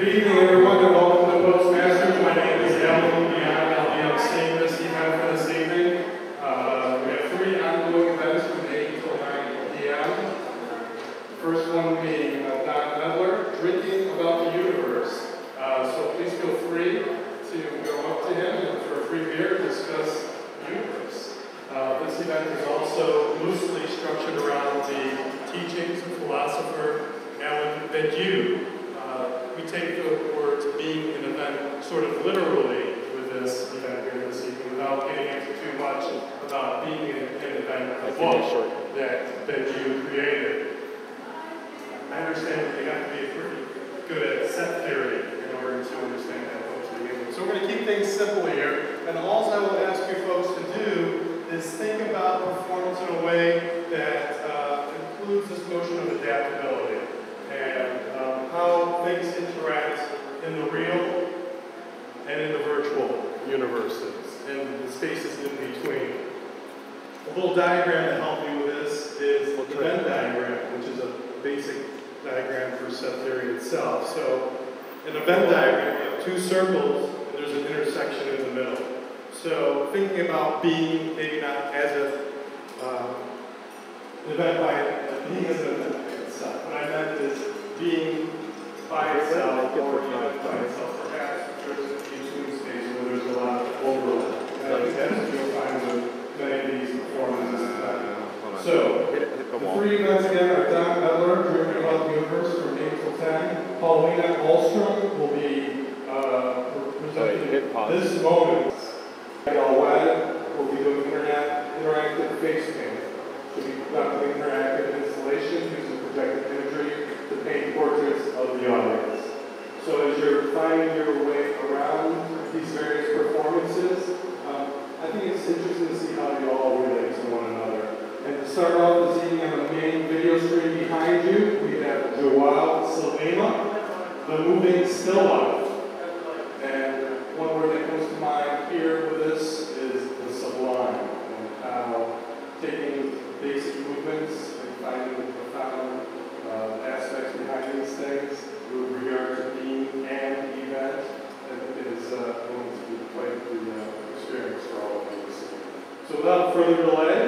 Good evening, everyone, and welcome to Postmasters. My name is Alan Leon. I'll be staying this event for this evening. Uh, we have three ongoing events from 8 to 9 p.m. First one being uh, Don Edler, Drinking About the Universe. Uh, so please feel free to go up to him and for a free beer discuss the universe. Uh, this event is also loosely structured around the teachings of philosopher Alain Badiou. sort of literally with this event here this evening without getting into too much about being in an event of book that, that you created. I understand that you have to be pretty good at set theory in order to understand that book are begin. So we're going to keep things simple here, and all I will ask you folks to do is think about performance in a way that uh, includes this notion of adaptability and um, how things interact in the real and in the virtual universes and the spaces in between. A little diagram to help you with this is the Venn diagram, which is a basic diagram for set theory itself. So in a Venn diagram, you have two circles, and there's an intersection in the middle. So thinking about being maybe not as a um, event by being as an event by itself. What I meant is being by itself or event by itself. Perhaps there's a between space where there's a lot of overlap. And I think that's what you'll find with many of these performances. So, Hit it, hit the the wall. three events again are Don Edler, Dreaming About the Universe from 8 till 10. Paulina Ahlstrom will be uh, presenting this moment. Abigail Weg will be doing internet, interactive face paint. She'll be conducting interactive installation using projected imagery to paint portraits of the audience. So as you're finding your way around these various performances, um, I think it's interesting to see how you all relate to one another. And to start off this evening on the main video screen behind you, we have Joao Salema, the moving still life. And one word that comes to mind here with this is the sublime, and how taking basic movements and finding the profound uh, aspects behind these things with regard to being an event is uh, going to be quite the uh, experience for all of you. So without further delay,